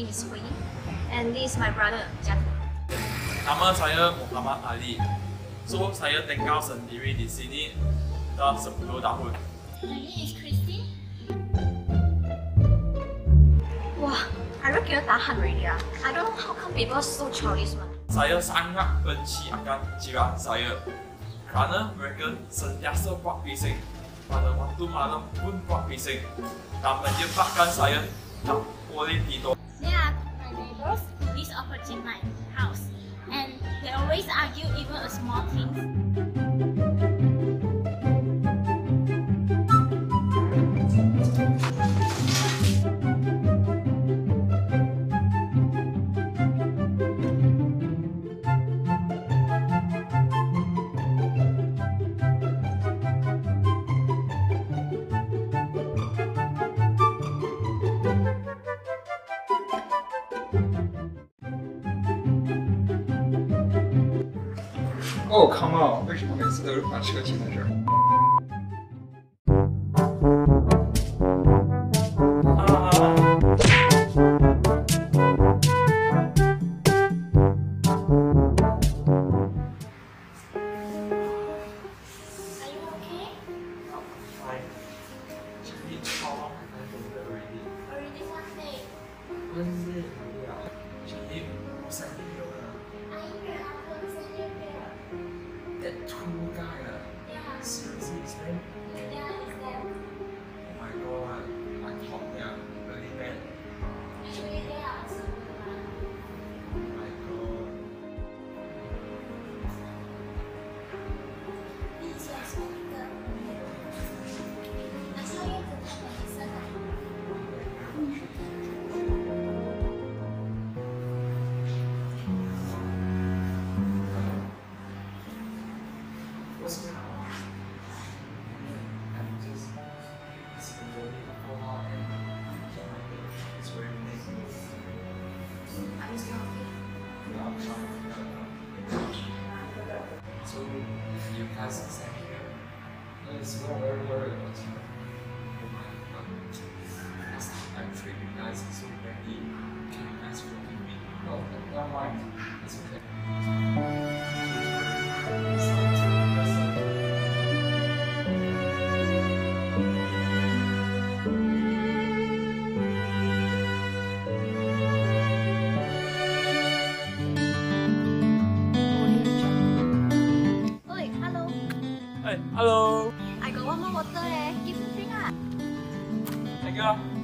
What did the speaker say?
name is Hui, and this is my brother Jatuh. Nama saya Muhammad Ali. So, saya tinggal sendiri di sini dah 10 tahun. My name is Christine. Wah, I really kira tahan already ah. I don't know how come people so childish man. Saya sangat benci akan jiran saya kerana mereka sentiasa buat bising. Pada waktu malam pun buat bising dan menyebabkan saya tak boleh tidur. They are my neighbors who live opposite my house, and they always argue even a small thing. Oh come on！为什么每次都是把车停在这儿 Going on? I'm just it's really far and it's very late. I'm just okay. Yeah, I'm trying. So you guys sat here. It's not very worried about you. Oh my god. Last time I treated you guys so badly. Can you guys forgive me? Oh, never mind. It's okay. Hello. I got one more water eh. Give me ah. Thank you.